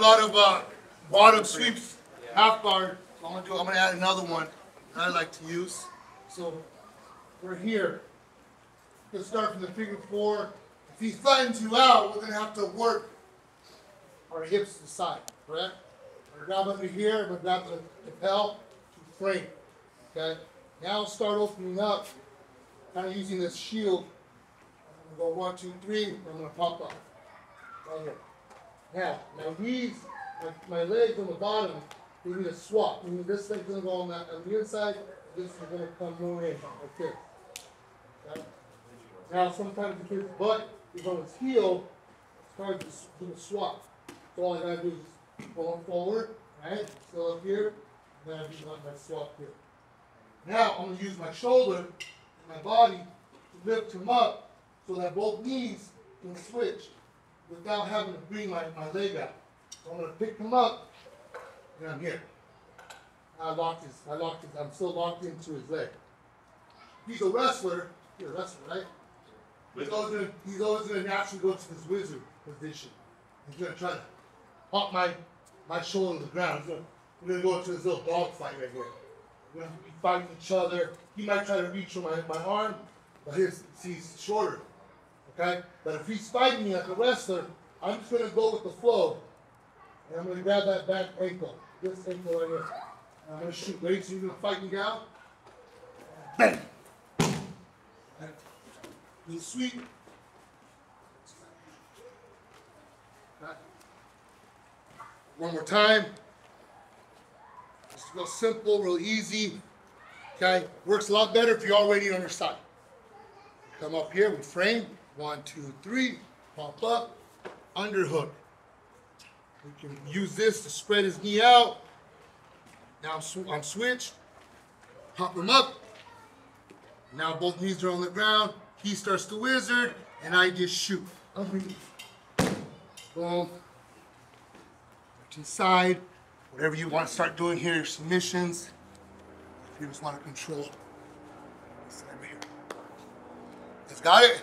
a lot of uh, bottom sweeps, half guard. So I'm gonna do. I'm gonna add another one that I like to use. So we're here. Let's start from the figure four. If he flattens you out, we're gonna have to work our hips to the side, correct? We're gonna grab under here, we're gonna grab the lapel to frame. Okay? Now start opening up, kind of using this shield. I'm gonna go one, two, three, and I'm gonna pop up. Right here. Now, my knees, my, my legs on the bottom, they need to swap. This leg's gonna go on, that, on the inside, this is gonna come more in. Okay? Now, sometimes the kid's butt is on his heel, it's hard to do a swap. So all I gotta do is going forward, right? Still up here, then I do my swap here. Now, I'm gonna use my shoulder and my body to lift him up so that both knees can switch without having to bring my, my leg out. So I'm gonna pick him up, and I'm here. I locked his, I locked his, I'm still locked into his leg. He's a wrestler, he's a wrestler, right? He's always gonna, he's always gonna naturally go to his whizzer position. He's gonna try to pop my, my shoulder to the ground. He's gonna, we're gonna go into this little dog fight right here. We're gonna be fighting each other. He might try to reach for my, my arm, but his, he's shorter. Okay? But if he's fighting me like a wrestler, I'm just gonna go with the flow. And I'm gonna grab that back ankle. This ankle right here. And I'm gonna shoot. Ready? So you're gonna fight me down? Bang! Little sweep. Okay. One more time. Just real simple, real easy. Okay, works a lot better if you're already on your side. Come up here, we frame. One, two, three. Pop up. Underhook. We can use this to spread his knee out. Now I'm, sw- I'm switched. Pop him up. Now both knees are on the ground. He starts to whizzer, and I just shoot. Underneath. Boom. To the side. Whatever you want to start doing here, your submissions. If you just want to control. this right here. Got it?